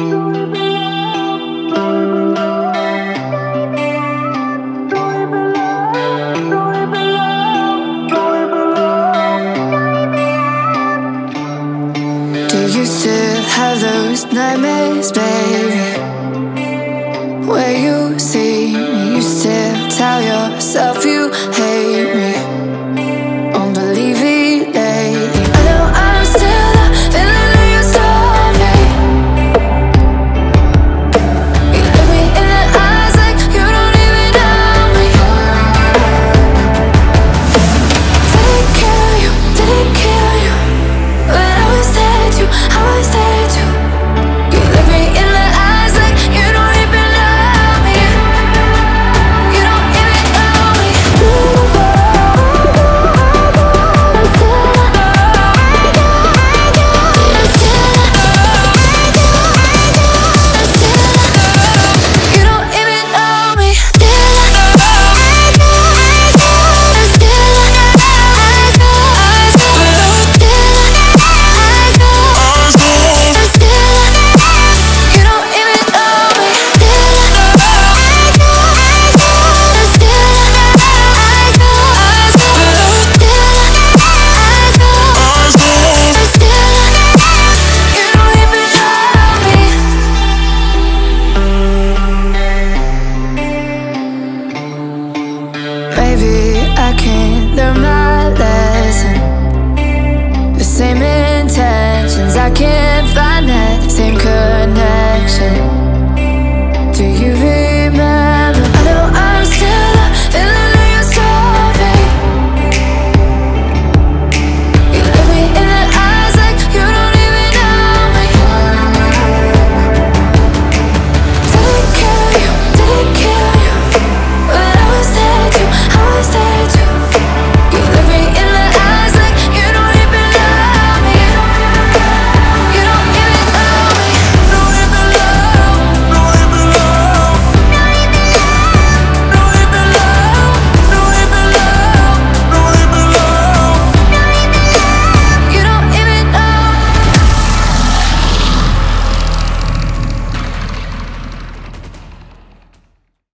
Do you still have those nightmares, baby? Where you see me, you still tell yourself you hate me, Maybe I can't learn my lesson. The same intentions I can't find that same connection.